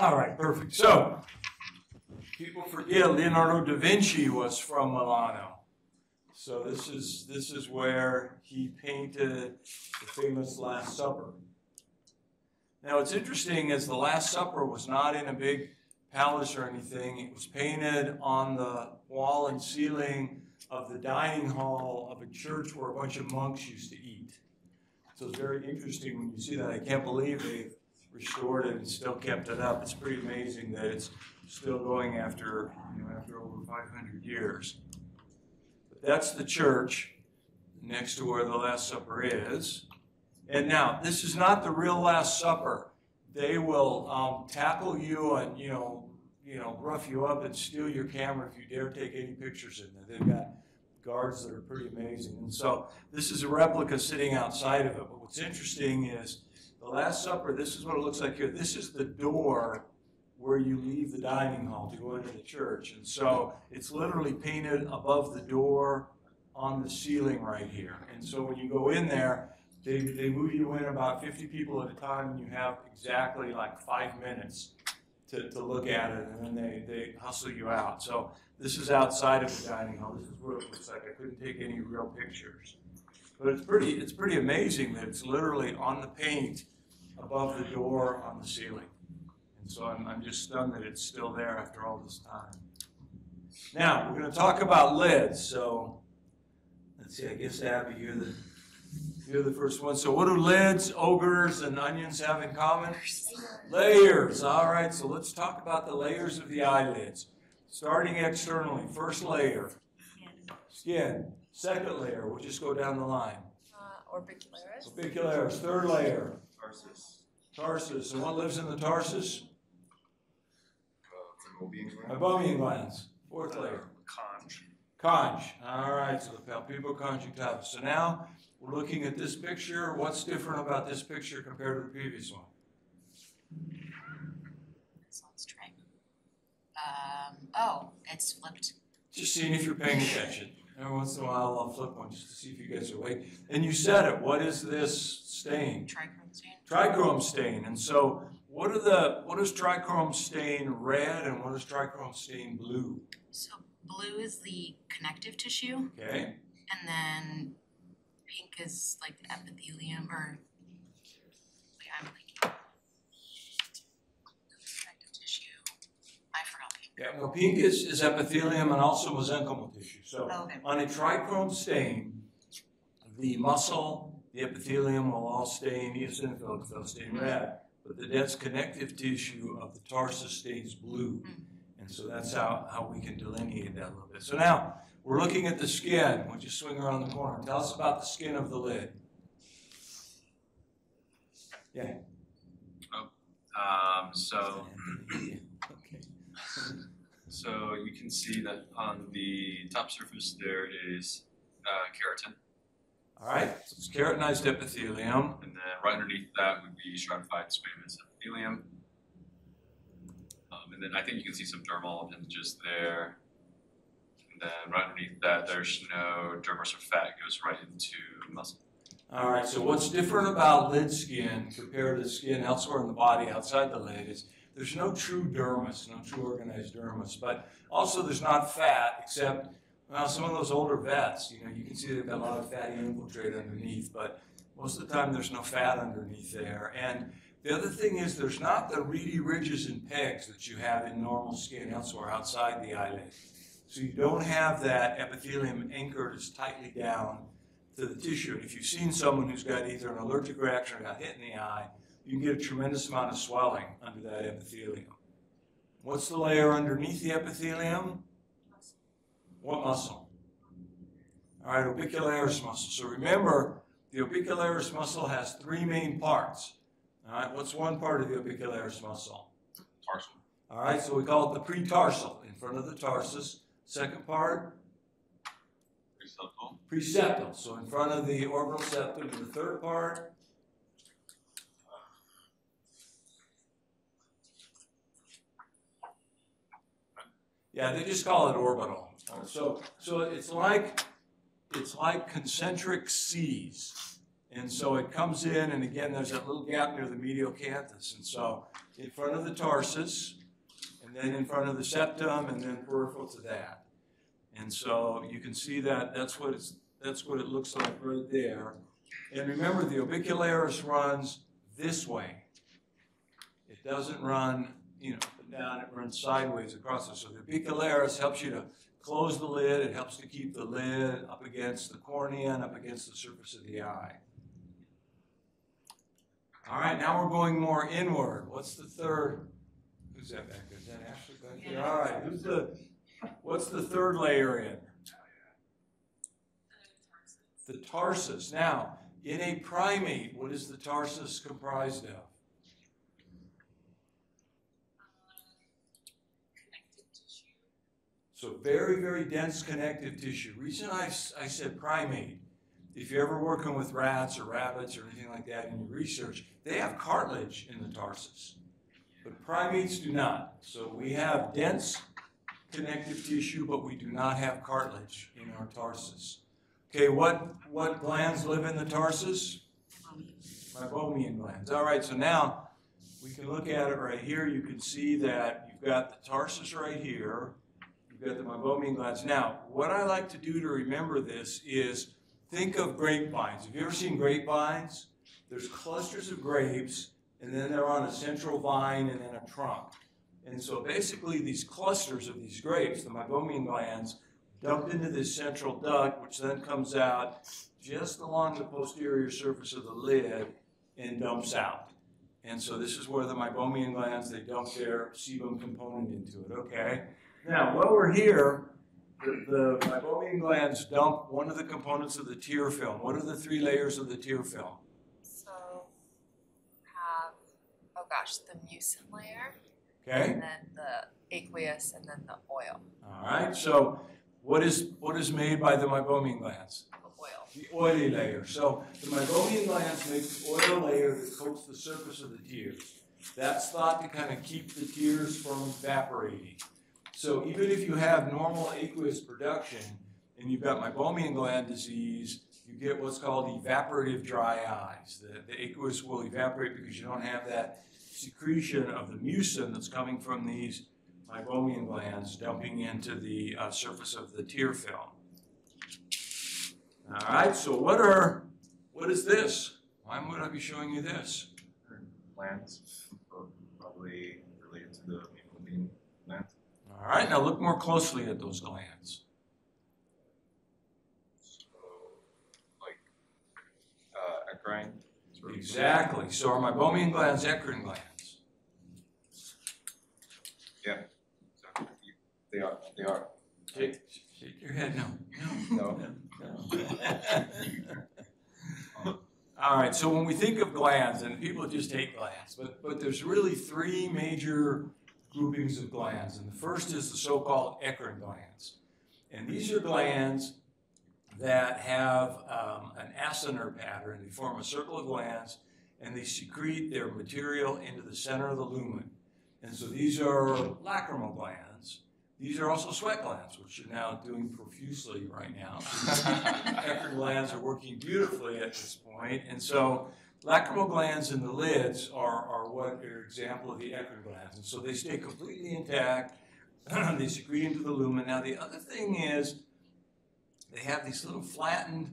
All right, perfect. So, people forget Leonardo da Vinci was from Milano. So this is this is where he painted the famous Last Supper. Now, what's interesting is the Last Supper was not in a big palace or anything. It was painted on the wall and ceiling of the dining hall of a church where a bunch of monks used to eat. So it's very interesting when you see that. I can't believe they've restored it and still kept it up. It's pretty amazing that it's still going after, you know, after over 500 years. But that's the church next to where the Last Supper is. And now, this is not the real Last Supper. They will um, tackle you and, you know, you know, rough you up and steal your camera if you dare take any pictures in there. They've got guards that are pretty amazing. And so this is a replica sitting outside of it. But what's interesting is the Last Supper, this is what it looks like here. This is the door where you leave the dining hall to go into the church. And so it's literally painted above the door on the ceiling right here. And so when you go in there, they, they move you in about 50 people at a time, and you have exactly like five minutes to, to look at it, and then they, they hustle you out. So this is outside of the dining hall. This is what it looks like. I couldn't take any real pictures. But it's pretty, it's pretty amazing that it's literally on the paint above the door on the ceiling. And so I'm, I'm just stunned that it's still there after all this time. Now, we're going to talk about lids. So let's see, I guess Abby, you're the you're the first one. So what do lids, ogres, and onions have in common? Layers. All right, so let's talk about the layers of the eyelids. Starting externally, first layer, skin. Second layer, we'll just go down the line. Uh, orbicularis. Orbicularis. Third layer, Tarsus. Tarsus. And what lives in the tarsus? Uh, Meibomian glands. Fourth layer. Conch. Conch. All right, so the palpebral conjunctiva. So now we're looking at this picture. What's different about this picture compared to the previous one? This one's trying. Um, oh, it's flipped. Just seeing if you're paying attention. Every once in a while, I'll flip one just to see if you guys are awake. And you said it. What is this stain? Trichrome stain. Trichrome stain. And so, what are the what is trichrome stain red and what is trichrome stain blue? So blue is the connective tissue, Okay. and then pink is like the epithelium or. Wait, I'm blanking. Connective tissue. I forgot pink. Yeah. Well, pink is, is epithelium and also mesenchymal tissue. So, Oh, okay. on a trichrome stain, the muscle, the epithelium will all stain eosinophilic, they'll stain red. But the dense connective tissue of the tarsus stains blue. And so that's how, how we can delineate that a little bit. So now, we're looking at the skin. Would you swing around the corner? Tell us about the skin of the lid. Yeah. Um, so, Okay. so you can see that on the top surface there is uh, keratin, All right. So it's keratinized epithelium. and then right underneath that would be stratified squamous epithelium. Um, and then I think you can see some dermal appendages there. And then right underneath that, there's no dermis or fat; it goes right into muscle. All right, so what's different about lid skin compared to skin elsewhere in the body outside the lid is there's no true dermis, no true organized dermis, but also there's not fat except, well, some of those older vets, you know, you can see they've got a lot of fatty infiltrate underneath, but most of the time there's no fat underneath there. And the other thing is there's not the rete ridges and pegs that you have in normal skin elsewhere outside the eyelid. So you don't have that epithelium anchored as tightly down to the tissue. And if you've seen someone who's got either an allergic reaction or got hit in the eye, you can get a tremendous amount of swelling under that epithelium. What's the layer underneath the epithelium? What muscle? All right, orbicularis muscle. So remember, the orbicularis muscle has three main parts. All right, what's one part of the orbicularis muscle? Tarsal. All right, so we call it the pretarsal in front of the tarsus. Second part, Preseptal. Preceptal, so in front of the orbital septum, the third part. Yeah, they just call it orbital. So, so it's like, it's like concentric Cs. And so it comes in, and again, there's that little gap near the medial canthus. And so in front of the tarsus, and then in front of the septum, and then peripheral to that. And so you can see that that's what it's that's what it looks like right there. And remember, the orbicularis runs this way. It doesn't run, you know, down, it runs sideways across it. So the orbicularis helps you to close the lid, it helps to keep the lid up against the cornea and up against the surface of the eye. All right, now we're going more inward. What's the third? Who's that back there? Is that Ashley back there? All right, who's the, what's the third layer in? The tarsus. Now, in a primate, what is the tarsus comprised of? Connective tissue. So very, very dense connective tissue. Reason I, I said primate, if you're ever working with rats or rabbits or anything like that in your research, they have cartilage in the tarsus. But primates do not. So we have dense connective tissue, but we do not have cartilage in our tarsus. Okay, what, what glands live in the tarsus? Meibomian glands. All right, so now we can look at it right here. You can see that you've got the tarsus right here. You've got the meibomian glands. Now, what I like to do to remember this is think of grapevines. Have you ever seen grapevines? There's clusters of grapes, and then they're on a central vine and then a trunk. And so basically, these clusters of these grapes, the meibomian glands, dump into this central duct, which then comes out just along the posterior surface of the lid and dumps out. And so this is where the meibomian glands, they dump their sebum component into it, okay? Now, while we're here, the, the meibomian glands dump one of the components of the tear film. What are the three layers of the tear film? So have oh gosh, the mucin layer, Okay? and then the aqueous, and then the oil. All right, so what is, what is made by the meibomian glands? The oil. The oily layer. So the meibomian glands make the oil layer that coats the surface of the tears. That's thought to kind of keep the tears from evaporating. So even if you have normal aqueous production and you've got meibomian gland disease, you get what's called evaporative dry eyes. The, the aqueous will evaporate because you don't have that secretion of the mucin that's coming from these meibomian glands dumping into the uh, surface of the tear film. All right, so what are, what is this? Why would I be showing you this? Glands, probably related to the maple gland. All right, now look more closely at those glands. So, like, uh, eccrine. Exactly, so are meibomian glands eccrine glands? So, They are, they are. Shake, shake your head, no, No, no, no. All right, so when we think of glands, and people just hate glands, but, but there's really three major groupings of glands. And the first is the so-called eccrine glands. And these are glands that have um, an acinar pattern. They form a circle of glands, and they secrete their material into the center of the lumen. And so these are lacrimal glands. These are also sweat glands, which are now doing profusely right now. Eccrine glands are working beautifully at this point, and so lacrimal glands in the lids are, are what are example of the eccrine glands, and so they stay completely intact. they secrete into the lumen. Now the other thing is they have these little flattened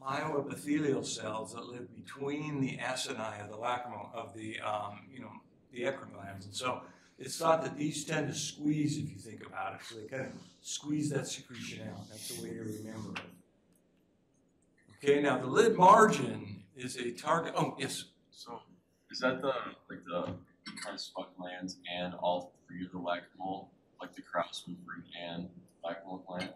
myoepithelial cells that live between the acini of the lacrimal of the um, you know the eccrine glands, and so it's thought that these tend to squeeze if you think about it. So they kind of squeeze that secretion out. That's the way to remember it. Okay, now the lid margin is a target. Oh, yes. So, is that the, like the kind of sweat glands and all three of the lacrimal, like the Krauss ring and lacrimal gland?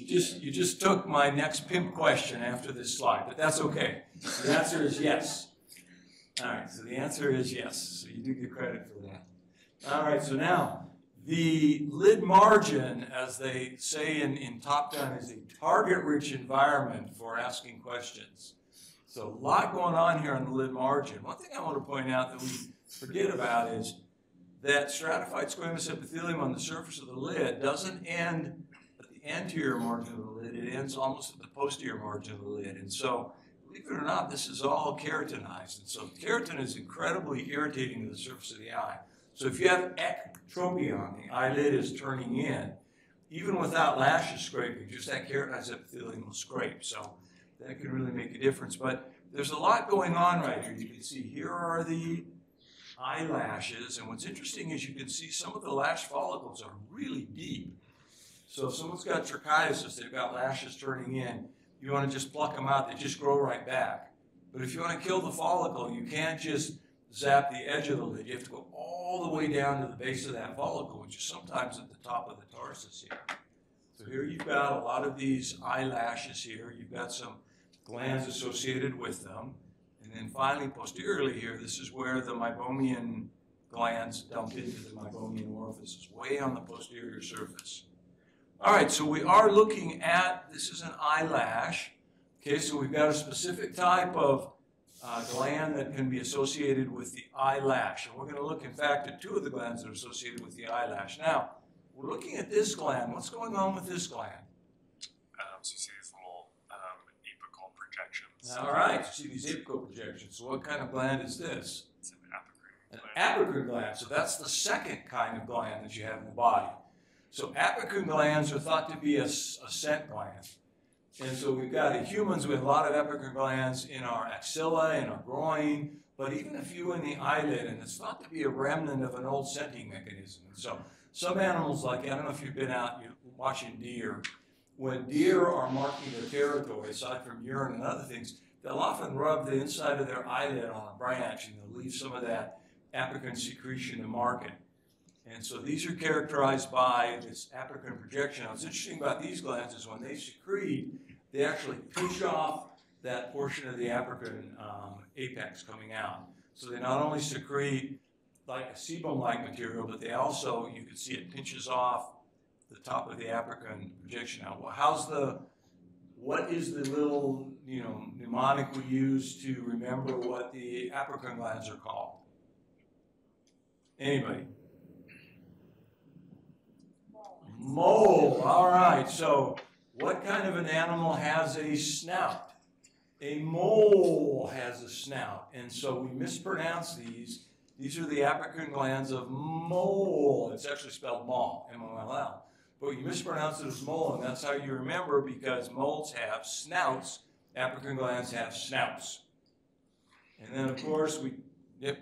You just you just took my next pimp question after this slide, but that's okay. The answer is yes. All right, so the answer is yes. So you do get credit for that. All right, so now the lid margin, as they say in, in Top Gun, is a target-rich environment for asking questions. So a lot going on here on the lid margin. One thing I want to point out that we forget about is that stratified squamous epithelium on the surface of the lid doesn't end at the anterior margin of the lid, it ends almost at the posterior margin of the lid. And so, believe it or not, this is all keratinized. And so, keratin is incredibly irritating to the surface of the eye. So, if you have ectropion, the eyelid is turning in, even without lashes scraping, just that keratinized epithelium will scrape. So, that can really make a difference. But there's a lot going on right here. You can see here are the eyelashes, and what's interesting is you can see some of the lash follicles are really deep. So if someone's got trichiasis, they've got lashes turning in, you want to just pluck them out, they just grow right back. But if you want to kill the follicle, you can't just zap the edge of the lid. You have to go all the way down to the base of that follicle, which is sometimes at the top of the tarsus here. So here you've got a lot of these eyelashes here. You've got some glands associated with them. And then finally, posteriorly here, this is where the meibomian glands dump into the meibomian orifices, way on the posterior surface. All right, so we are looking at, this is an eyelash. Okay, so we've got a specific type of uh, gland that can be associated with the eyelash. And we're going to look, in fact, at two of the glands that are associated with the eyelash. Now, we're looking at this gland. What's going on with this gland? Um, so you see these little um, apical projections. All right, you see these apical projections. So what kind of gland is this? It's an apocrine. An apocrine gland. So that's the second kind of gland that you have in the body. So apocrine glands are thought to be a scent gland. And so we've got in humans, have a lot of apocrine glands in our axilla, in our groin, but even a few in the eyelid, and it's thought to be a remnant of an old scenting mechanism. And so some animals, like I don't know if you've been out you're watching deer, when deer are marking their territory, aside from urine and other things, they'll often rub the inside of their eyelid on a branch, and they'll leave some of that apocrine secretion to mark it. And so these are characterized by this apocrine projection. What's interesting about these glands is when they secrete, they actually pinch off that portion of the apocrine um, apex coming out. So they not only secrete like a sebum-like material, but they also, you can see it pinches off the top of the apocrine projection. Now, Well, how's the, what is the little, you know, mnemonic we use to remember what the apocrine glands are called? Anybody? Mole. All right. So, what kind of an animal has a snout? A mole has a snout, and so we mispronounce these. These are the apocrine glands of mole. It's actually spelled Moll, M-O-L-L. But you mispronounce it as mole, and that's how you remember because moles have snouts. Apocrine glands have snouts. And then, of course, we, yep.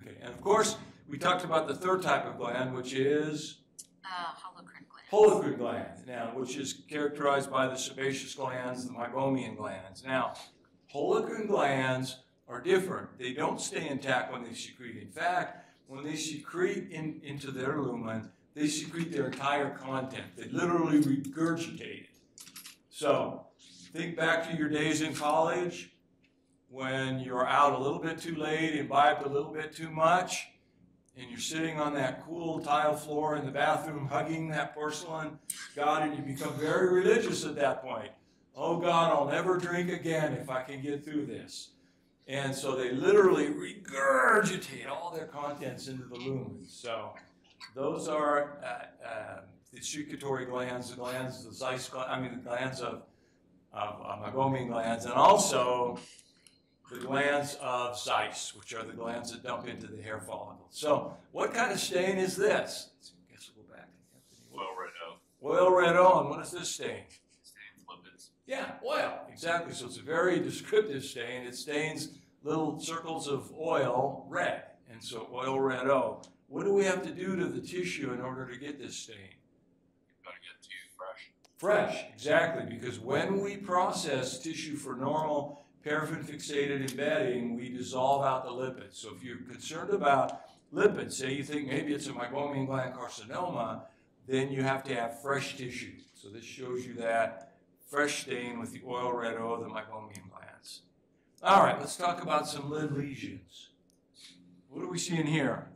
Okay, and of course, we talked about the third type of gland, which is Uh, holocrine Holocrine gland, now, which is characterized by the sebaceous glands, the meibomian glands. Now, holocrine glands are different. They don't stay intact when they secrete. In fact, when they secrete in, into their lumen, they secrete their entire content. They literally regurgitate it. So, think back to your days in college when you're out a little bit too late, imbibed a little bit too much, and you're sitting on that cool tile floor in the bathroom hugging that porcelain God, and you become very religious at that point. Oh God, I'll never drink again if I can get through this. And so they literally regurgitate all their contents into the lumen. So those are uh, uh, the secretory glands, the glands, the Zeiss, I mean the glands of, of uh, meibomian glands, and also the glands of Zeiss, which are the glands that dump into the hair follicle. So, what kind of stain is this? I guess we'll go back to. Well, right now, Oil red O, and what is this stain? Stains lipids. Yeah, oil, exactly. So it's a very descriptive stain. It stains little circles of oil red, and so oil red O. What do we have to do to the tissue in order to get this stain? Gotta get too fresh. Fresh, exactly, because when we process tissue for normal paraffin fixated embedding, we dissolve out the lipids. So if you're concerned about lipids, say you think maybe it's a meibomian gland carcinoma, then you have to have fresh tissue. So this shows you that fresh stain with the oil red O of the meibomian glands. All right, let's talk about some lid lesions. What are we seeing here?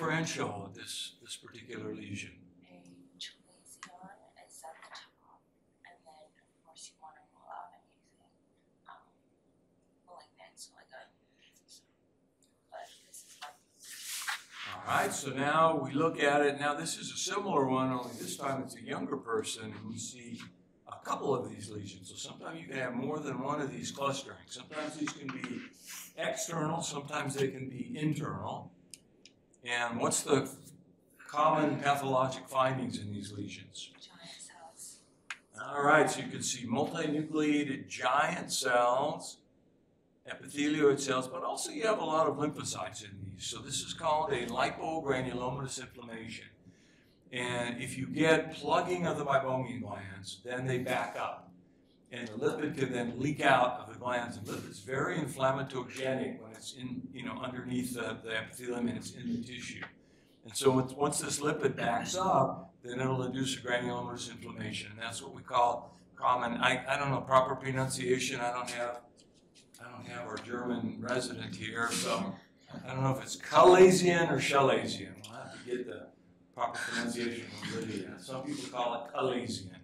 differential, this, this particular lesion. All right, so now we look at it. Now, this is a similar one, only this time it's a younger person, and we see a couple of these lesions. So sometimes you can have more than one of these clustering. Sometimes these can be external, sometimes they can be internal. And what's the common pathologic findings in these lesions? Giant cells. All right, so you can see multinucleated giant cells, epithelioid cells, but also you have a lot of lymphocytes in these. So this is called a lipogranulomatous inflammation. And if you get plugging of the meibomian glands, then they back up. And the lipid can then leak out of the glands. And lipid's very inflammatogenic when it's in, you know, underneath the, the epithelium and it's in the tissue. And so once, this lipid backs up, then it'll induce a granulomatous inflammation. And that's what we call common, I, I don't know proper pronunciation. I don't have, I don't have our German resident here, so I don't know if it's Calasian or Chalazion. We'll have to get the proper pronunciation from Lydia. Some people call it Calasian.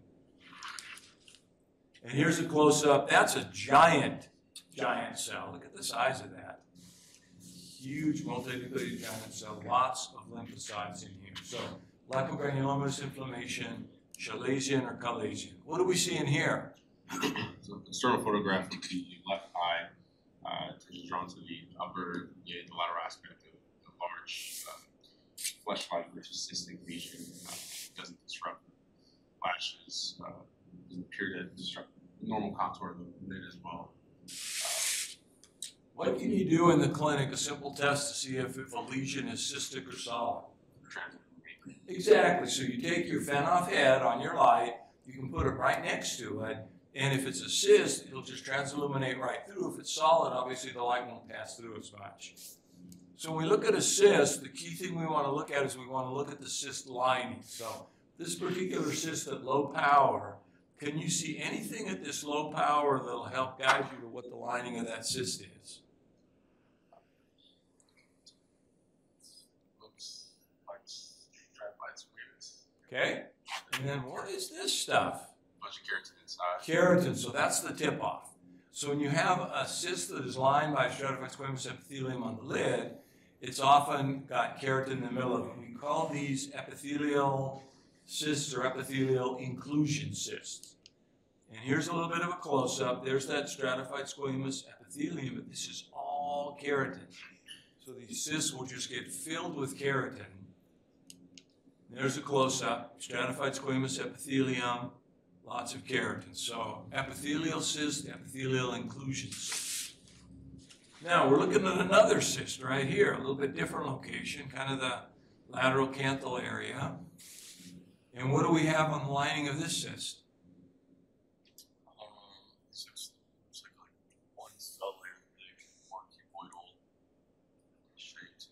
And here's a close-up. That's a giant, giant cell. Look at the size of that. Huge multinucleated giant cell, lots of lymphocytes in here. So lipogranulomatous inflammation, Chalazion or Calasian. What do we see in here? So external photograph of the left eye, uh, is drawn to the upper, yeah, the lateral aspect of the large, uh, flesh-like versus cystic lesion, uh, doesn't disrupt lashes, uh, appear to disrupt the normal contour of the lid as well. Uh, what can you do in the clinic, a simple test to see if, if a lesion is cystic or solid? Exactly. So you take your Finoff head on your light, you can put it right next to it, and if it's a cyst, it'll just transilluminate right through. If it's solid, obviously the light won't pass through as much. So when we look at a cyst, the key thing we want to look at is we want to look at the cyst lining. So this particular cyst at low power, can you see anything at this low power that'll help guide you to what the lining of that cyst is? Okay? And then what is this stuff? bunch of keratin inside. Keratin, so that's the tip off. So when you have a cyst that is lined by stratified squamous epithelium on the lid, it's often got keratin in the middle of it. We call these epithelial cysts or epithelial inclusion cysts. And here's a little bit of a close up. There's that stratified squamous epithelium, but this is all keratin. So these cysts will just get filled with keratin. There's a close up, stratified squamous epithelium, lots of keratin. So epithelial cyst, epithelial inclusion cyst. Now we're looking at another cyst right here, a little bit different location, kind of the lateral canthal area. And what do we have on the lining of this cyst? Um, so it's, it's like, one cell layer thick, more cuboidal shaped.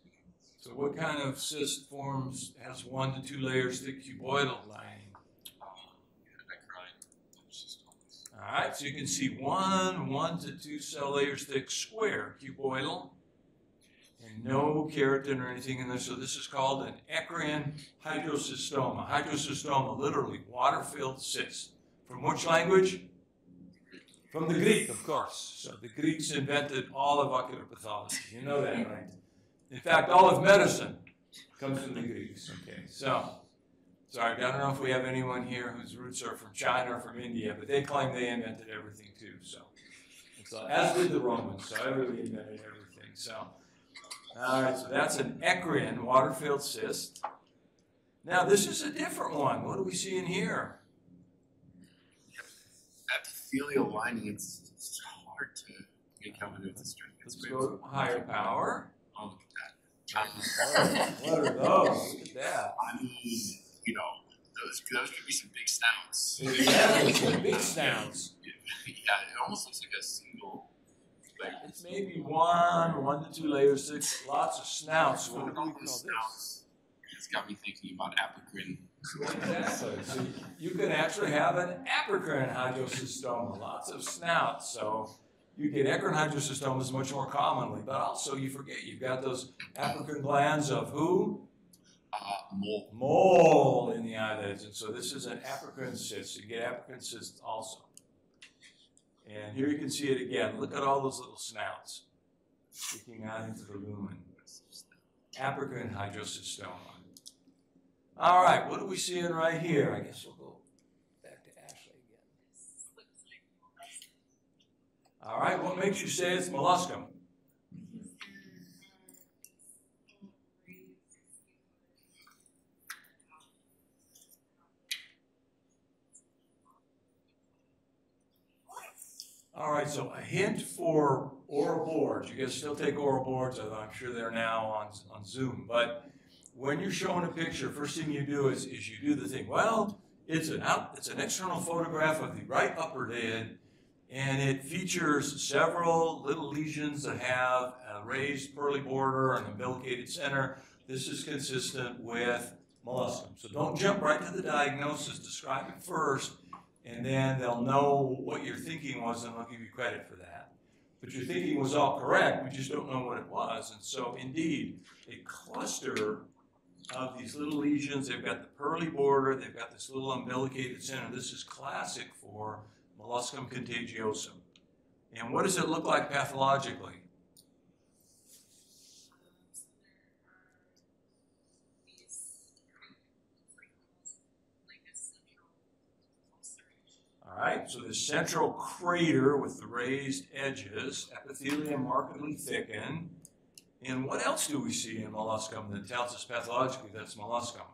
So what kind of cyst forms has one to two layers thick cuboidal lining? Um, yeah, eccrine lymphocystomas. All right, so you can see one, one to two cell layers thick square cuboidal, no keratin or anything in there. So this is called an eccrine hydrocystoma. Hydrocystoma, literally water-filled cyst. From which language? From the Greek, of course. So the Greeks invented all of ocular pathology. You know that, right? In fact, all of medicine comes from the Greeks. Okay, so sorry, I don't know if we have anyone here whose roots are from China or from India, but they claim they invented everything too. So, so as did the Romans. So everybody invented everything. So, all right, so that's an eccrine water-filled cyst. Now this is a different one. What do we see in here? Epithelial lining, it's, it's hard to make out it's a straight. Let's go higher power. Oh, look at that. What are those? Look at that. I mean, you know, those, those could be some big snouts. Yeah, big snouts. Yeah, it almost looks like a single layer. It's maybe one, one to two layers thick, lots of snouts. What Look do at we all call those this? snouts. It's got me thinking about apocrine. Exactly. So you can actually have an apocrine hydrocystoma, lots of snouts. So you get eccrine hydrocystomas much more commonly, but also you forget you've got those apocrine glands of who? Uh, mole. Mole in the eyelids. And so this is an apocrine cyst. You get apocrine cysts also. And here you can see it again. Look at all those little snouts sticking out into the lumen. Apocrine hydrocystoma. All right, what are we seeing right here? I guess we'll go back to Ashley again. All right, what makes you say it's molluscum? All right, so a hint for oral boards. You guys still take oral boards, I'm sure they're now on, on Zoom. But when you're showing a picture, first thing you do is, is you do the thing. Well, it's an out, it's an external photograph of the right upper lid, and it features several little lesions that have a raised pearly border and a umbilicated center. This is consistent with molluscum. So don't jump right to the diagnosis. Describe it first, and then they'll know what your thinking was, and they'll give you credit for that. But your thinking was all correct. We just don't know what it was. And so, indeed, a cluster of these little lesions. They've got the pearly border. They've got this little umbilicated center. This is classic for molluscum contagiosum. And what does it look like pathologically? All right, so the central crater with the raised edges, epithelium markedly thickened. And what else do we see in molluscum that tells us pathologically that's molluscum?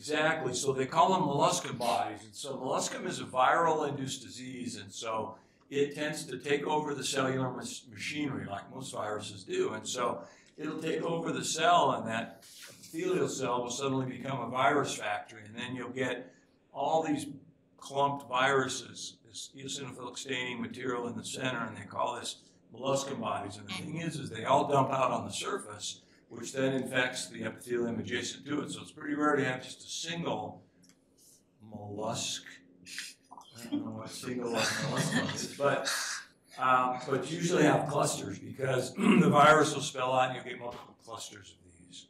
Exactly. So they call them molluscum bodies. And so molluscum is a viral induced disease. And so it tends to take over the cellular mach- machinery like most viruses do. And so it'll take over the cell, and that epithelial cell will suddenly become a virus factory. And then you'll get all these clumped viruses, this eosinophilic staining material in the center, and they call this molluscum bodies. And the thing is, is they all dump out on the surface which then infects the epithelium adjacent to it. So it's pretty rare to have just a single mollusk. I don't know what single mollusk is, but um, but usually have clusters because the virus will spell out and you'll get multiple clusters of these.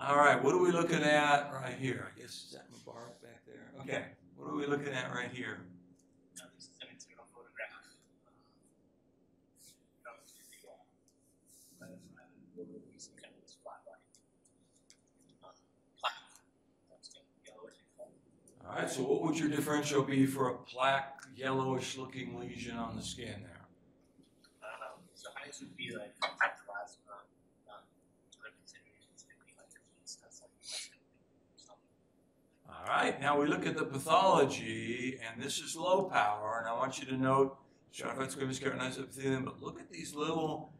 All right, what are we looking at right here? I guess is that Mubarak back there? Okay, what are we looking at right here? Now, this is an internal photograph. uh, of the, uh, left side of the recent kind of this flat line. uh, plaque. That's the yellowish in color. All right, so what would your differential be for a plaque, yellowish looking lesion on the skin there? I don't know, so highest would be like plasma, um, other considerations could be like disease, like less than something. All right, now we look at the pathology, and this is low power, and I want you to note stratified squamous keratinized epithelium, but look at these little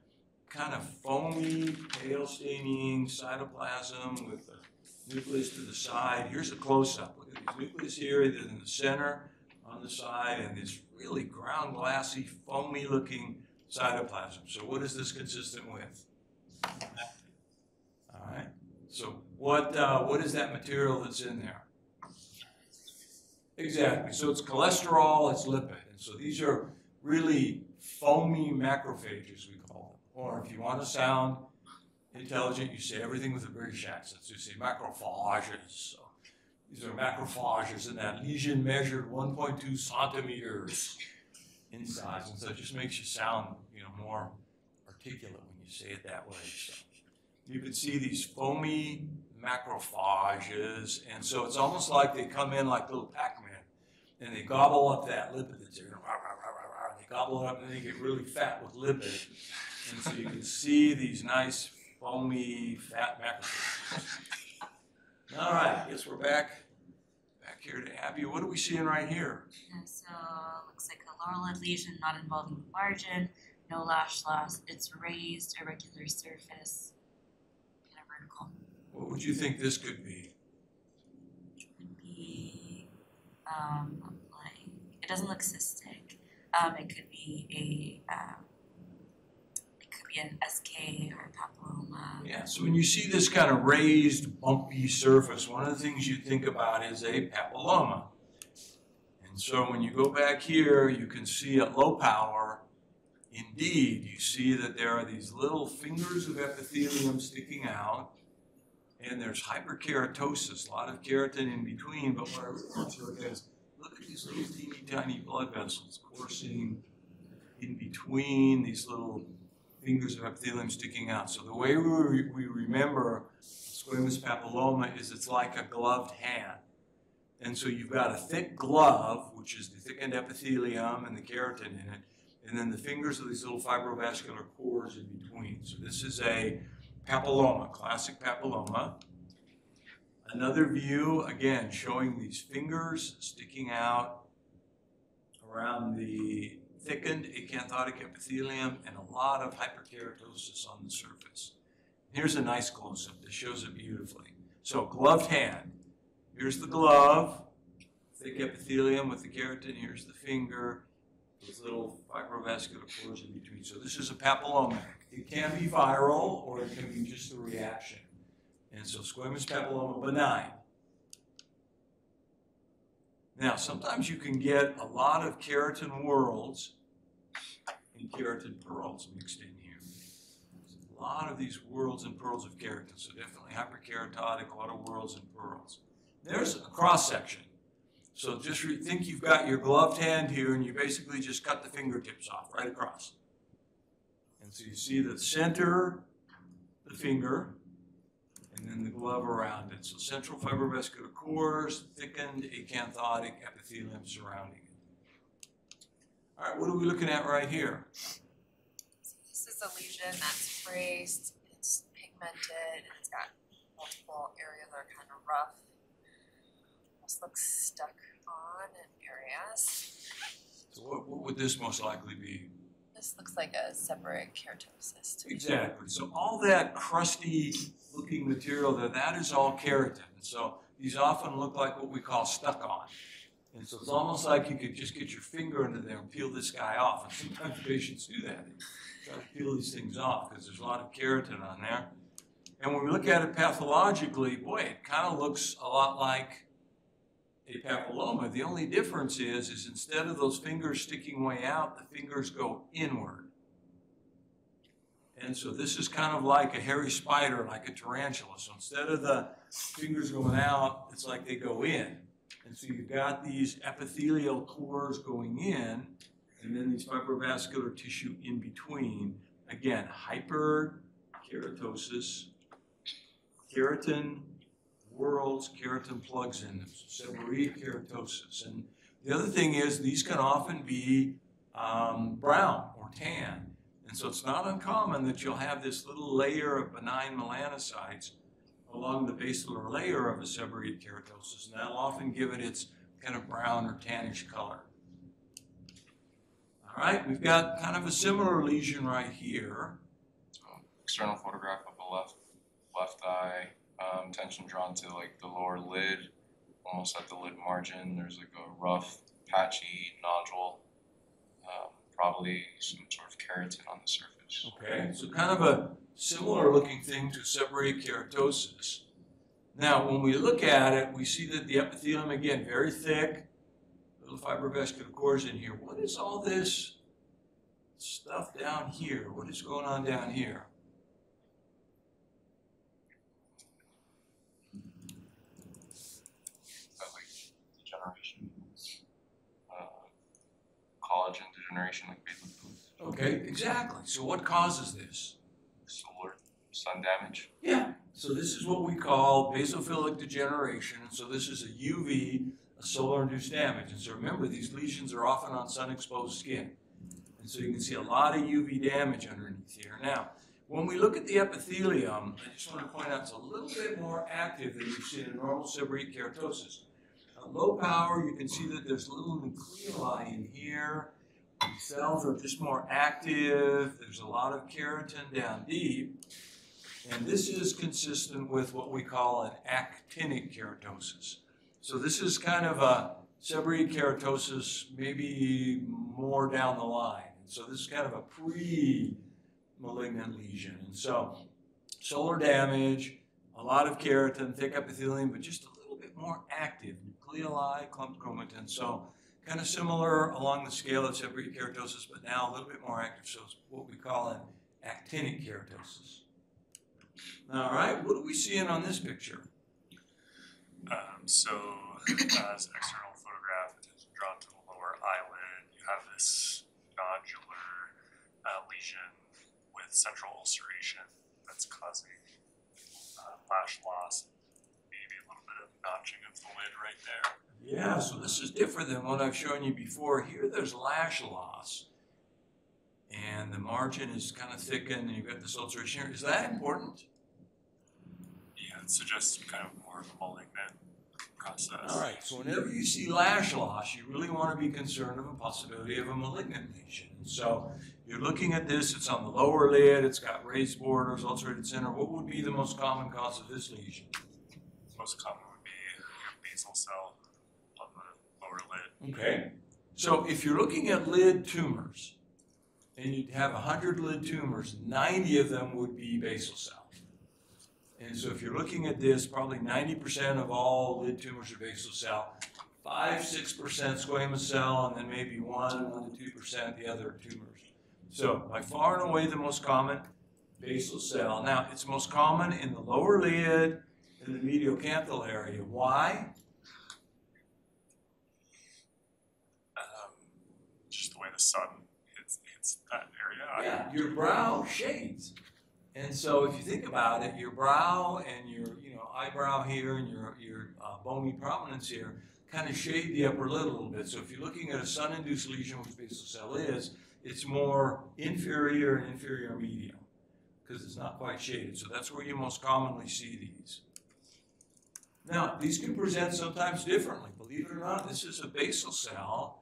kind of foamy, pale staining cytoplasm with the nucleus to the side. Here's a close-up. These nucleus here, either in the center, on the side, and this really ground glassy, foamy looking cytoplasm. So what is this consistent with? All right, so what, uh, what is that material that's in there? Exactly. So it's cholesterol, it's lipid. And so these are really foamy macrophages, we call them. Or if you want to sound intelligent, you say everything with a British accent. So you say macrophages. These are macrophages, and that lesion measured 1.2 centimeters in size. And so it just makes you sound, you know, more articulate when you say it that way. So you can see these foamy macrophages, and so it's almost like they come in like little Pac-Man, and they gobble up that lipid that's there. Rah, rah, rah, rah, rah. They gobble it up, and they get really fat with lipid, and so you can see these nice foamy fat macrophages. All right, yes, we're back back here to Abby. What are we seeing right here? Yeah, so looks like a lid lesion not involving the margin, no lash loss. It's raised, irregular surface, kind of vertical. What would you think this could be? It Could be um, like it doesn't look cystic. Um, it could be a um, it could be an SK or a Yeah, so when you see this kind of raised, bumpy surface, one of the things you think about is a papilloma. And so when you go back here, you can see at low power Indeed, you see that there are these little fingers of epithelium sticking out, and there's hyperkeratosis, a lot of keratin in between, but what I want to is, look at these little teeny tiny blood vessels coursing in between these little fingers of epithelium sticking out. So the way we, we remember squamous papilloma is it's like a gloved hand. And so you've got a thick glove, which is the thickened epithelium and the keratin in it, and then the fingers of these little fibrovascular cores in between. So this is a papilloma, classic papilloma. Another view, again, showing these fingers sticking out around the thickened acanthotic epithelium and a lot of hyperkeratosis on the surface. Here's a nice close-up that shows it beautifully. So gloved hand. Here's the glove, thick epithelium with the keratin. Here's the finger, those little fibrovascular cores in between. So this is a papilloma. It can be viral or it can be just a reaction. And so squamous papilloma benign. Now, sometimes you can get a lot of keratin whorls and keratin pearls mixed in here. There's a lot of these whorls and pearls of keratin, so definitely hyperkeratotic, a lot of whorls and pearls. There's a cross section. So just think you've got your gloved hand here and you basically just cut the fingertips off right across. And so you see the center, the finger, and then the glove around it. So central fibrovascular cores, thickened acanthotic epithelium surrounding it. All right, what are we looking at right here? So this is a lesion that's raised, it's pigmented, and it's got multiple areas that are kind of rough. Almost looks stuck on in areas. So what, what would this most likely be? This looks like a seborrheic keratosis. Exactly. So all that crusty looking material there, that is all keratin. And so these often look like what we call stuck on. And so it's almost like you could just get your finger into there and peel this guy off. And sometimes patients do that. They try to peel these things off because there's a lot of keratin on there. And when we look at it pathologically, boy, it kind of looks a lot like a papilloma. The only difference is, is instead of those fingers sticking way out, the fingers go inward. And so this is kind of like a hairy spider, like a tarantula. So instead of the fingers going out, it's like they go in. And so you've got these epithelial cores going in, and then these fibrovascular tissue in between. Again, hyperkeratosis, keratin whorls, keratin plugs in them, seborrheic keratosis. And the other thing is these can often be um, brown or tan. And so it's not uncommon that you'll have this little layer of benign melanocytes along the basilar layer of a seborrheic keratosis, and that'll often give it its kind of brown or tannish color. All right, we've got kind of a similar lesion right here. External photograph of the left left eye, um, attention drawn to like the lower lid, almost at the lid margin. There's like a rough, patchy nodule, um, probably some sort of keratin on the surface. Okay, so kind of a similar looking thing to seborrheic keratosis. Now, when we look at it, we see that the epithelium, again, very thick, little fibrovascular cores in here. What is all this stuff down here? What is going on down here? Got like degeneration, uh, collagen degeneration, like basically Okay, exactly. So what causes this? solar sun damage. Yeah. So this is what we call basophilic degeneration. And so this is a UV, a solar-induced damage. And so remember, these lesions are often on sun-exposed skin. And so you can see a lot of UV damage underneath here. Now, when we look at the epithelium, I just want to point out it's a little bit more active than you see in normal seborrheic keratosis. At low power, you can see that there's little nucleoli in here. Cells are just more active. There's a lot of keratin down deep. And this is consistent with what we call an actinic keratosis. So this is kind of a seborrheic keratosis, maybe more down the line. And so this is kind of a pre-malignant lesion. And so solar damage, a lot of keratin, thick epithelium, but just a little bit more active. Nucleoli, clumped chromatin. So kind of similar along the scale of seborrheic keratosis, but now a little bit more active, so it's what we call an actinic keratosis. All right, what are we seeing on this picture? Um, so as external photograph, attention drawn to the lower eyelid, you have this nodular uh, lesion with central ulceration that's causing uh, lash loss, maybe a little bit of notching of the lid right there. Yeah, so this is different than what I've shown you before. Here, there's lash loss. And the margin is kind of thickened, and you've got this ulceration here. Is that important? Yeah, it suggests kind of more of a malignant process. All right, so whenever you see lash loss, you really want to be concerned of a possibility of a malignant lesion. So you're looking at this, it's on the lower lid, it's got raised borders, ulcerated center. What would be the most common cause of this lesion? Most common would be your basal cell on the lower lid. Okay. So if you're looking at lid tumors, and you'd have 100 lid tumors, 90 of them would be basal cell. And so if you're looking at this, probably 90% of all lid tumors are basal cell, 5 6% squamous cell, and then maybe 1 1 to 2% the other tumors. So by far and away the most common, basal cell. Now, it's most common in the lower lid, in the mediocanthal area. Why? Um, just the way the sun hits, hits that area. Yeah, your brow shades. And so if you think about it, your brow and your, you know, eyebrow here and your, your uh, bony prominence here kind of shade the upper lid a little bit. So if you're looking at a sun-induced lesion, which basal cell is, it's more inferior and inferior medium because it's not quite shaded. So that's where you most commonly see these. Now, these can present sometimes differently. Believe it or not, this is a basal cell,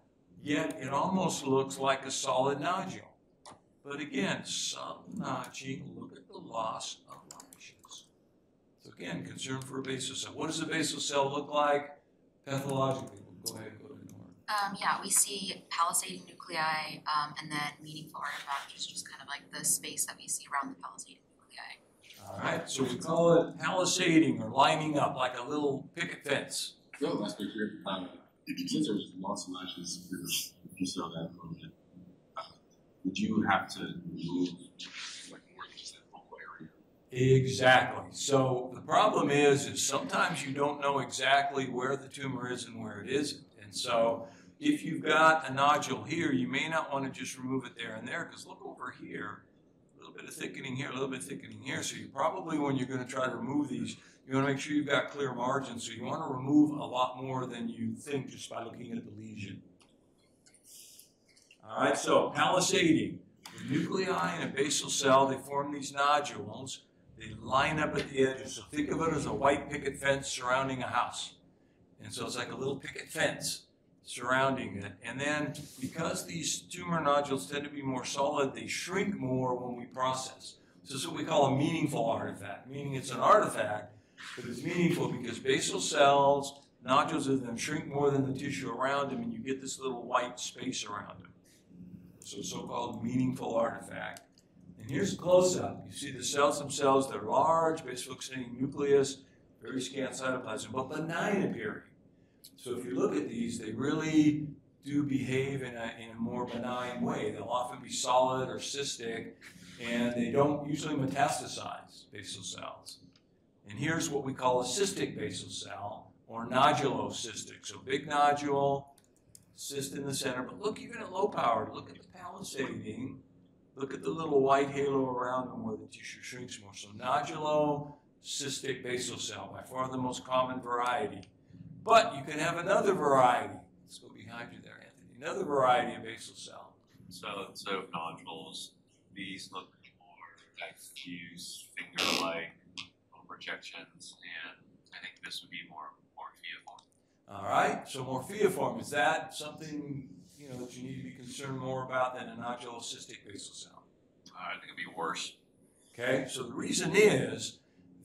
yet it almost looks like a solid nodule. But again, some notching, look at the loss of lashes. So again, concern for a basal cell. What does a basal cell look like pathologically? Go ahead, and go ahead, Nora. Um, yeah, we see palisading nuclei, um, and then meaningful artifact, which just kind of like the space that we see around the palisading nuclei. All right, so we call it palisading or lining up like a little picket fence. No, last picture, since there's lots of lashes, if you saw that moment, uh, would you have to remove like more than just that area? Exactly. So the problem is, is sometimes you don't know exactly where the tumor is and where it isn't. And so if you've got a nodule here, you may not want to just remove it there and there because look over here, a little bit of thickening here, a little bit of thickening here. So you probably, when you're going to try to remove these, you want to make sure you've got clear margins. So you want to remove a lot more than you think just by looking at the lesion. All right, so palisading. The nuclei in a basal cell, they form these nodules. They line up at the edges. So think of it as a white picket fence surrounding a house. And so it's like a little picket fence surrounding it. And then because these tumor nodules tend to be more solid, they shrink more when we process. So this is what we call a meaningful artifact, meaning it's an artifact, but it's meaningful because basal cells, nodules of them shrink more than the tissue around them, and you get this little white space around them. So so-called meaningful artifact. And here's a close-up. You see the cells themselves, they're large, basal extending nucleus, very scant cytoplasm, but benign appearing. So if you look at these, they really do behave in a, in a more benign way. They'll often be solid or cystic, and they don't usually metastasize basal cells. And here's what we call a cystic basal cell, or nodulocystic. So big nodule, cyst in the center, but look even at low power, look at the palisading, look at the little white halo around them where the tissue shrinks more. So nodulocystic basal cell, by far the most common variety. But you can have another variety. Let's go behind you there, Anthony. Another variety of basal cell. So, so nodules, these look more diffuse, finger-like projections, and I think this would be more morpheaform. All right. So Morpheaform, is that something you know that you need to be concerned more about than a nodulocystic basal cell? Uh, I think it'd be worse. Okay. So the reason is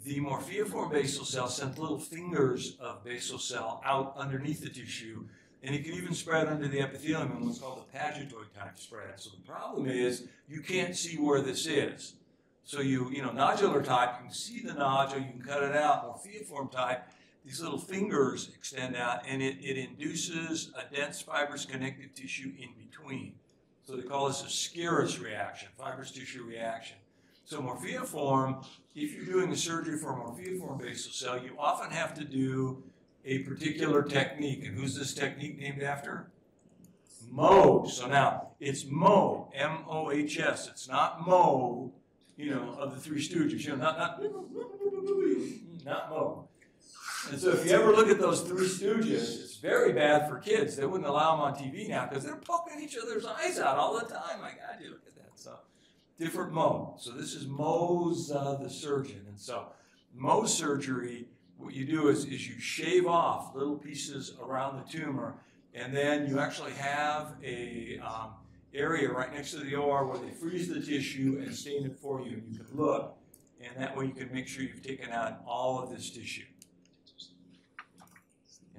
the Morpheaform basal cell sent little fingers of basal cell out underneath the tissue, and it can even spread under the epithelium in what's called a pagetoid type spread. So the problem is you can't see where this is. So you, you know, nodular type, you can see the nodule, you can cut it out. Morpheaform type, these little fingers extend out and it, it induces a dense fibrous connective tissue in between. So they call this a scirrhous reaction, fibrous tissue reaction. So morpheaform, if you're doing a surgery for a morpheaform basal cell, you often have to do a particular technique. And who's this technique named after? Mohs. So now it's Mohs, M-O-H-S. It's not Moe, you know, of the Three Stooges. You know, not not not Moe. And so if you ever look at those Three Stooges, it's very bad for kids. They wouldn't allow them on TV now because they're poking each other's eyes out all the time. My God, you look at that. So different Moe. So this is Mohs uh, the surgeon. And so Mohs surgery, what you do is, is you shave off little pieces around the tumor and then you actually have a um, area right next to the OR where they freeze the tissue and stain it for you, and you can look, and that way you can make sure you've taken out all of this tissue.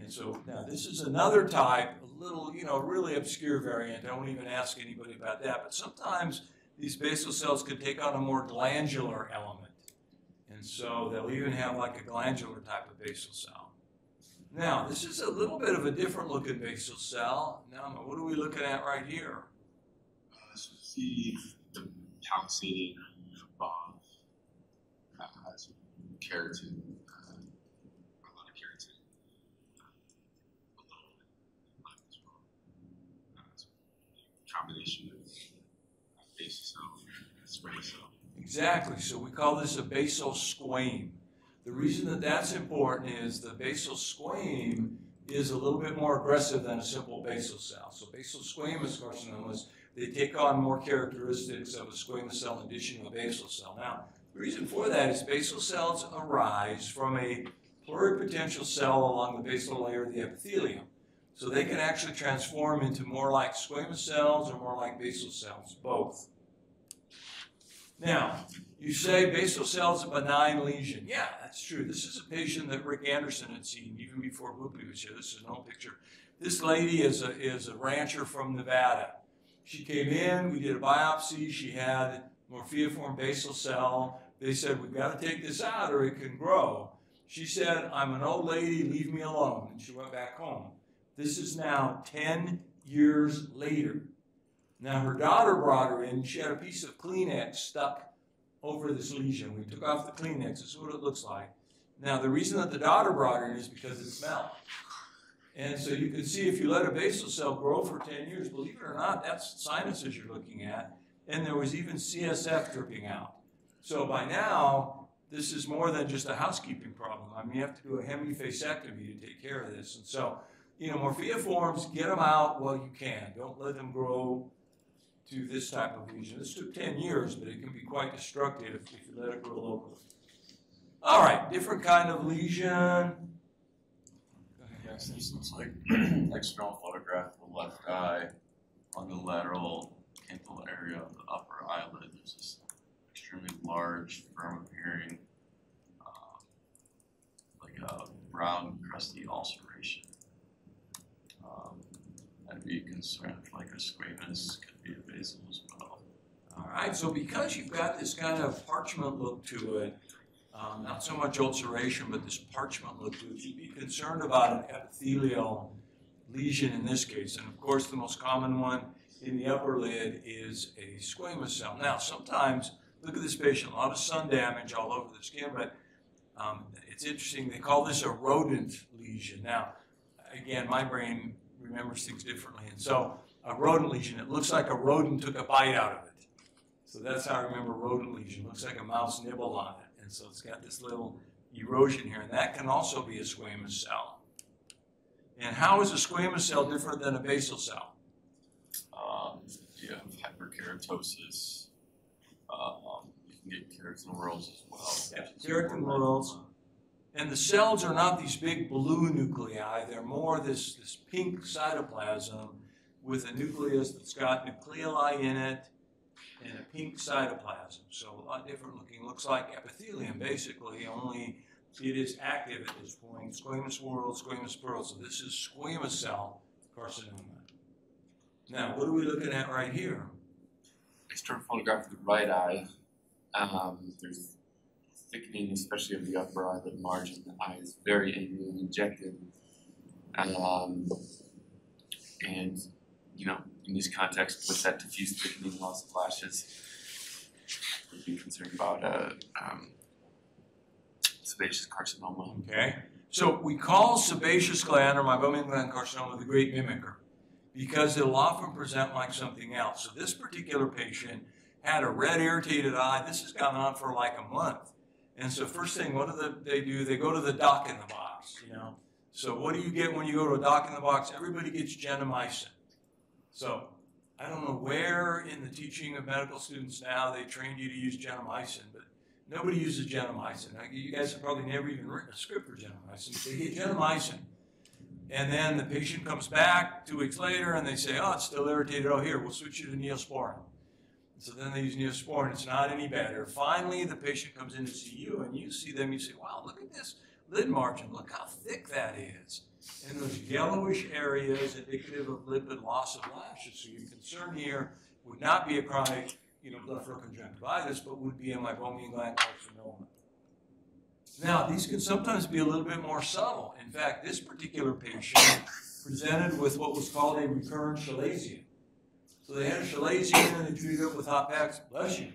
And so now this is another type, a little, you know, really obscure variant. I won't even ask anybody about that. But sometimes these basal cells could take on a more glandular element. And so they'll even have like a glandular type of basal cell. Now, this is a little bit of a different looking basal cell. Now, what are we looking at right here? See the above uh, has keratin, uh, a lot of keratin, uh, below it left as well. Uh, so combination of uh, basal cell and cell. Exactly. So we call this a basal squame. The reason that that's important is the basal squame is a little bit more aggressive than a simple basal cell. So basal squamous carcinomas, they take on more characteristics of a squamous cell in addition to a basal cell. Now, the reason for that is basal cells arise from a pluripotential cell along the basal layer of the epithelium. So they can actually transform into more like squamous cells or more like basal cells, both. Now, you say basal cell is a benign lesion. Yeah, that's true. This is a patient that Rick Anderson had seen even before Whoopi was here. This is an old picture. This lady is a, is a rancher from Nevada. She came in, we did a biopsy. She had morpheoform basal cell. They said, We've got to take this out or it can grow. She said, I'm an old lady, leave me alone. And she went back home. This is now 10 years later. Now, her daughter brought her in. She had a piece of Kleenex stuck over this lesion. We took off the Kleenex. This is what it looks like. Now, the reason that the daughter brought her in is because it smelled. And so you can see if you let a basal cell grow for 10 years, believe it or not, that's sinuses you're looking at. And there was even CSF dripping out. So by now, this is more than just a housekeeping problem. I mean, you have to do a hemifacectomy to take care of this. And so, you know, morpheaforms, get them out while you can. Don't let them grow to this type of lesion. This took 10 years, but it can be quite destructive if you let it grow locally. All right, different kind of lesion. Yes, this looks like external photograph of the left eye on the lateral canthal area of the upper eyelid. There's this extremely large, firm appearing, um, like a brown crusty ulceration. Um, I'd be concerned if like a squamous could be a basal as well. All right, so because you've got this kind of parchment look to it, um, not so much ulceration, but this parchment look you'd be concerned about an epithelial lesion in this case. And of course, the most common one in the upper lid is a squamous cell. Now, sometimes, look at this patient, a lot of sun damage all over the skin, but um, it's interesting, they call this a rodent lesion. Now, again, my brain remembers things differently. And so, a rodent lesion, it looks like a rodent took a bite out of it. So that's how I remember rodent lesion. Looks like a mouse nibbled on it. And so it's got this little erosion here. And that can also be a squamous cell. And how is a squamous cell different than a basal cell? Um, you have hyperkeratosis. Um, you can get keratin whorls as well. Yeah, which is keratin more. And the cells are not these big blue nuclei. They're more this, this pink cytoplasm with a nucleus that's got nucleoli in it and a pink cytoplasm. So a lot different looking. Looks like epithelium basically, only it is active at this point. Squamous whorl, squamous pearl. So this is squamous cell carcinoma. Now, what are we looking at right here? external photograph of the right eye. Um, there's thickening, especially of the upper eyelid margin. The eye is very angularly injected. Um, and, you know, in this context, with that diffuse thickening, loss of lashes, we'd be concerned about uh, um, sebaceous carcinoma. Okay, so we call sebaceous gland or meibomian gland carcinoma the great mimicker because it'll often present like something else. So this particular patient had a red irritated eye. This has gone on for like a month. And so first thing, what do the, they do? They go to the doc in the box, you know. So what do you get when you go to a doc in the box? Everybody gets gentamicin. So I don't know where in the teaching of medical students now they trained you to use gentamicin, but nobody uses gentamicin. You guys have probably never even written a script for gentamicin. get gentamicin. And then the patient comes back two weeks later and they say, oh, it's still irritated. Oh, here, we'll switch you to neosporin. So then they use neosporin. It's not any better. Finally, the patient comes in to see you and you see them. You say, wow, look at this lid margin. Look how thick that is. And those yellowish areas indicative of lipid loss of lashes. So your concern here would not be a chronic, you know, flow conjunctivitis, but would be a meibomian gland carcinoma. Now, these can sometimes be a little bit more subtle. In fact, this particular patient presented with what was called a recurrent chalazion. So they had a chalazion and they treated it with hot packs. Bless you.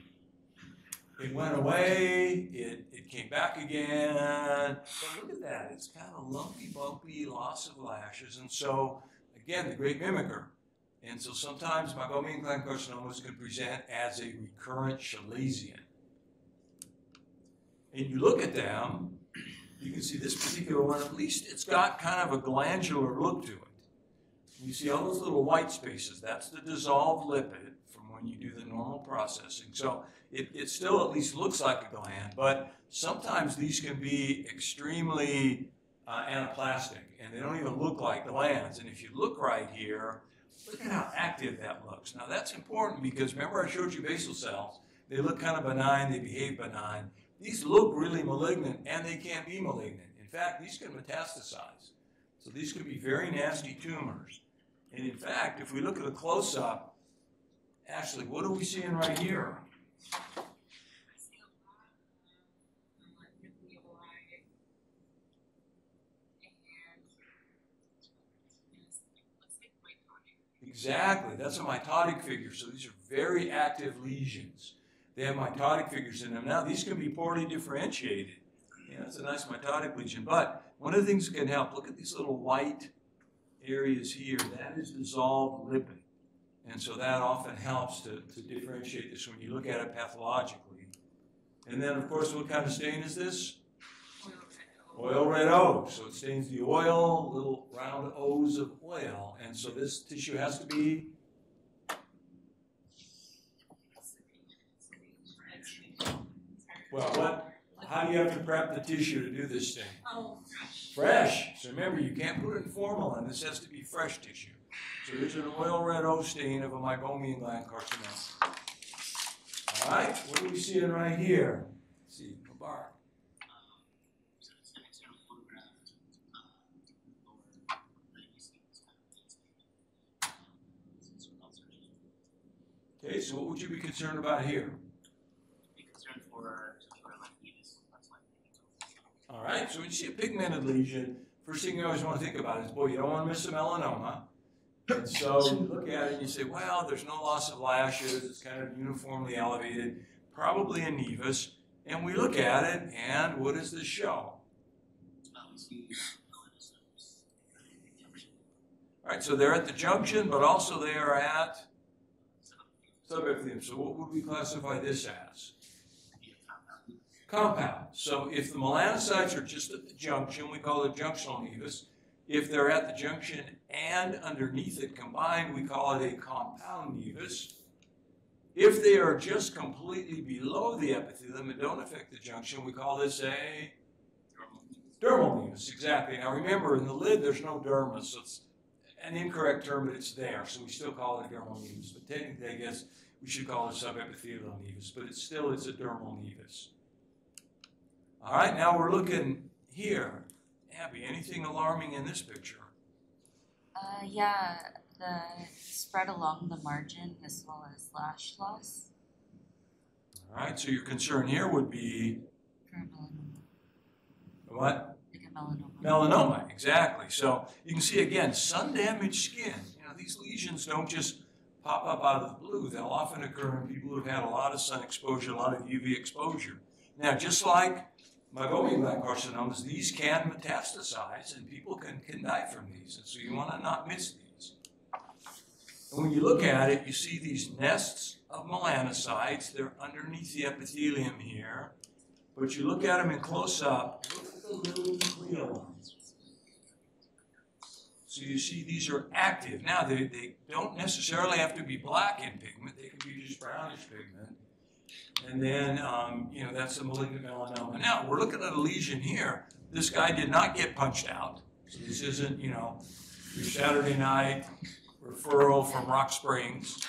It went away, it, it came back again. But look at that, it's kind of lumpy, bumpy, loss of lashes. And so, again, the great mimicker. And so sometimes meibomian gland carcinomas can present as a recurrent chalazion. And you look at them, you can see this particular one, at least it's got kind of a glandular look to it. You see all those little white spaces, that's the dissolved lipid when you do the normal processing. So it, it still at least looks like a gland, but sometimes these can be extremely uh, anaplastic and they don't even look like glands. And if you look right here, look at how active that looks. Now that's important because remember I showed you basal cells, they look kind of benign, they behave benign. These look really malignant and they can be malignant. In fact, these can metastasize. So these could be very nasty tumors. And in fact, if we look at a close-up, Ashley, what are we seeing right here? Exactly, that's a mitotic figure. So these are very active lesions. They have mitotic figures in them. Now, these can be poorly differentiated. Yeah, that's a nice mitotic lesion. But one of the things that can help, look at these little white areas here. That is dissolved lipid. And so that often helps to, to differentiate this when you look at it pathologically. And then, of course, what kind of stain is this? Oil red O. So it stains the oil, little round O's of oil. And so this tissue has to be Well, what, how do you have to prep the tissue to do this thing? Oh, gosh. Fresh. So remember, you can't put it in formalin. This has to be fresh tissue. So there's an oil red O stain of a meibomian gland carcinoma. All right, what are we seeing right here? Let's see, Okay, so what would you be concerned about here? be concerned for something like venous, that's like. All right, so when you see a pigmented lesion, first thing you always want to think about is, boy, you don't want to miss a melanoma. And so you look at it and you say, well, there's no loss of lashes, it's kind of uniformly elevated, probably a nevus. And we look at it, and what does this show? All right, so they're at the junction, but also they are at subepithelium. So what would we classify this as? Compound. So if the melanocytes are just at the junction, we call it junctional nevus. If they're at the junction and underneath it combined, we call it a compound nevus. If they are just completely below the epithelium and don't affect the junction, we call this a dermal nevus. Exactly. Now remember, in the lid, there's no dermis, so it's an incorrect term, but it's there, so we still call it a dermal nevus. But technically, I guess we should call it subepithelial nevus, but it still is a dermal nevus. All right, now we're looking here. Abby, anything alarming in this picture? Uh, yeah, the spread along the margin as well as lash loss. All right, so your concern here would be For melanoma, What? like a melanoma. Melanoma, exactly. So you can see again, sun damaged skin. You know, these lesions don't just pop up out of the blue. They'll often occur in people who've had a lot of sun exposure, a lot of UV exposure. Now, just like meibomian gland carcinomas, these can metastasize and people can, can die from these. And so you want to not miss these. And when you look at it, you see these nests of melanocytes. They're underneath the epithelium here. But you look at them in close up, look at the little. So you see these are active. Now, they, they don't necessarily have to be black in pigment, they can be just brownish pigment. And then, um, you know, that's the malignant melanoma. Now, we're looking at a lesion here. This guy did not get punched out. So this isn't, you know, your Saturday night referral from Rock Springs.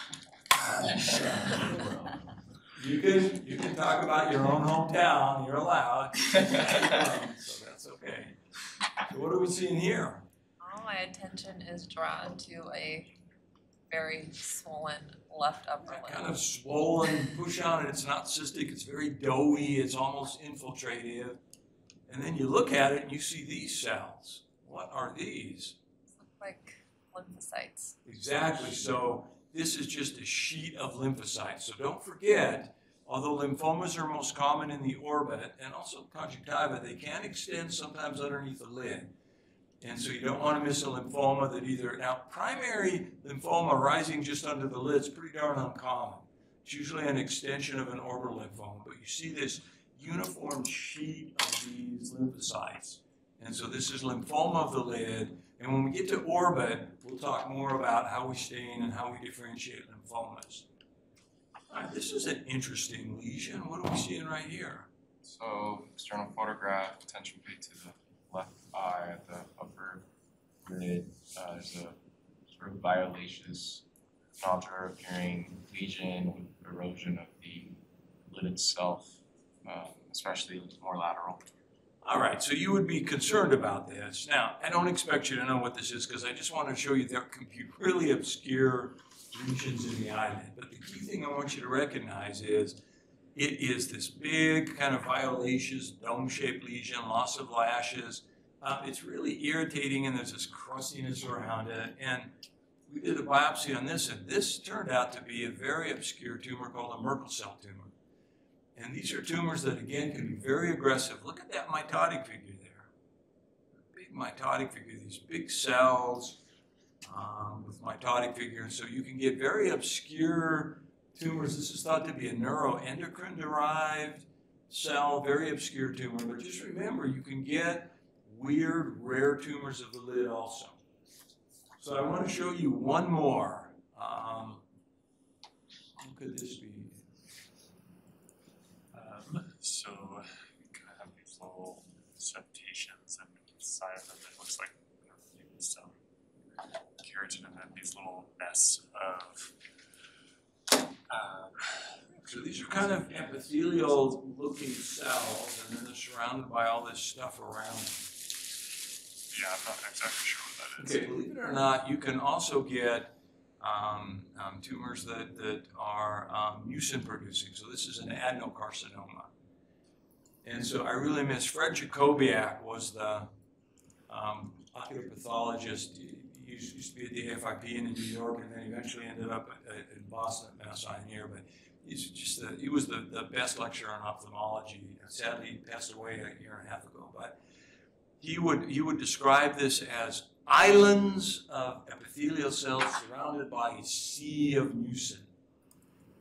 You can, you can talk about your own hometown, you're allowed. So that's okay. So what are we seeing here? All my attention is drawn to a very swollen left upper limb. kind of swollen, push on it, it's not cystic, it's very doughy, it's almost infiltrative. And then you look at it and you see these cells. What are these? Look like lymphocytes. Exactly, so this is just a sheet of lymphocytes. So don't forget, although lymphomas are most common in the orbit and also conjunctiva, they can extend sometimes underneath the lid. And so you don't want to miss a lymphoma that either, now primary lymphoma rising just under the lid is pretty darn uncommon. It's usually an extension of an orbital lymphoma, but you see this uniform sheet of these lymphocytes. And so this is lymphoma of the lid. And when we get to orbit, we'll talk more about how we stain and how we differentiate lymphomas. Right, this is an interesting lesion. What are we seeing right here? So external photograph, attention paid to the left eye at the upper lid. Uh, there's a sort of violaceous nodular appearing lesion with erosion of the lid itself, um, especially more lateral. All right, so you would be concerned about this. Now, I don't expect you to know what this is because I just want to show you there can be really obscure lesions in the eyelid. But the key thing I want you to recognize is it is this big kind of violaceous dome-shaped lesion, loss of lashes. Uh, it's really irritating and there's this crustiness around it. And we did a biopsy on this and this turned out to be a very obscure tumor called a Merkel cell tumor. And these are tumors that, again, can be very aggressive. Look at that mitotic figure there. Big mitotic figure, these big cells um, with mitotic figure. So you can get very obscure tumors. This is thought to be a neuroendocrine derived cell, very obscure tumor. But just remember, you can get weird, rare tumors of the lid also. So I want to show you one more. Um, could this be? Um, so kind of have these little septations and inside of them it looks like you some keratin and then these little nests of um, So these are kind of epithelial looking cells and then they're surrounded by all this stuff around them. yeah, I'm not exactly sure what that is. Okay, believe it or not, you can also get um, um, tumors that, that are um, mucin producing. So this is an adenocarcinoma. And so I really miss Fred Jakobiec was the um, ocular pathologist. He used, used to be at the AFIP in New York and then eventually ended up at, at, Boston at Mount here. But he's just the, he was the, the best lecturer on ophthalmology. Sadly, he passed away a year and a half ago. But he would he would describe this as islands of epithelial cells surrounded by a sea of mucin.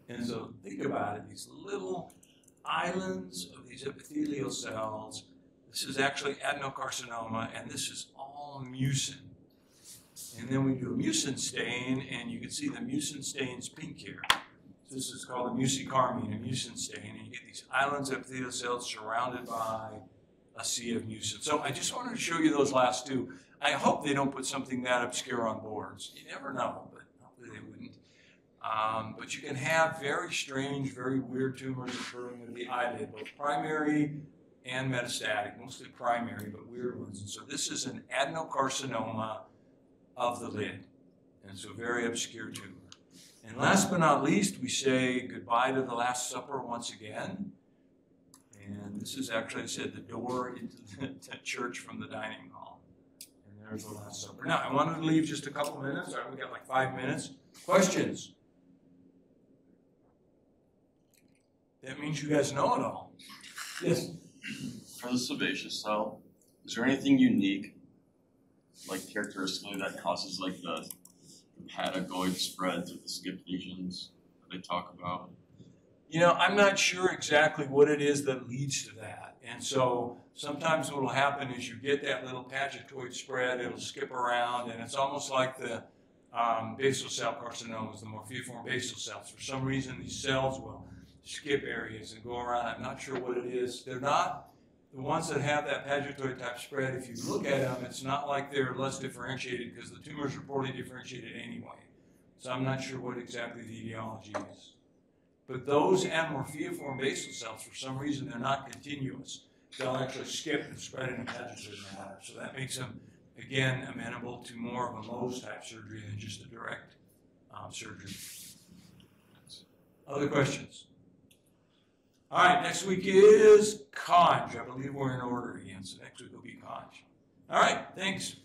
And so think about it, these little islands of these epithelial cells. This is actually adenocarcinoma, and this is all mucin. And then we do a mucin stain, and you can see the mucin stain's pink here. This is called a mucicarmine, a mucin stain, and you get these islands of epithelial cells surrounded by a sea of mucin. So I just wanted to show you those last two. I hope they don't put something that obscure on boards. You never know, but hopefully they wouldn't. Um, but you can have very strange, very weird tumors occurring in the eyelid, both primary and metastatic, mostly primary, but weird ones. And so this is an adenocarcinoma of the lid, and so very obscure tumor. And last but not least, we say goodbye to the Last Supper once again. And This is actually, I said, the door into the, church from the dining hall. And there's the Last Supper. Now, I wanted to leave just a couple minutes, we got like five minutes. Questions? That means you guys know it all. Yes? For the sebaceous cell, is there anything unique, like characteristically, that causes like the pagetoid spreads or the skip lesions that they talk about? You know, I'm not sure exactly what it is that leads to that. And so sometimes what will happen is you get that little pagetoid spread, it'll skip around, and it's almost like the um, basal cell carcinomas, the morpheaform basal cells. For some reason, these cells will skip areas and go around. I'm not sure what it is. They're not the ones that have that pagetoid type spread. If you look at them, it's not like they're less differentiated because the tumors are poorly differentiated anyway. So I'm not sure what exactly the etiology is. But those and morpheaform basal cells, for some reason, they're not continuous. They'll actually skip and spread in a pagetoid manner. So that makes them, again, amenable to more of a Mohs type surgery than just a direct um, surgery. Other questions? All right, next week is Conj. I believe we're in order again, so next week will be Conj. All right, thanks.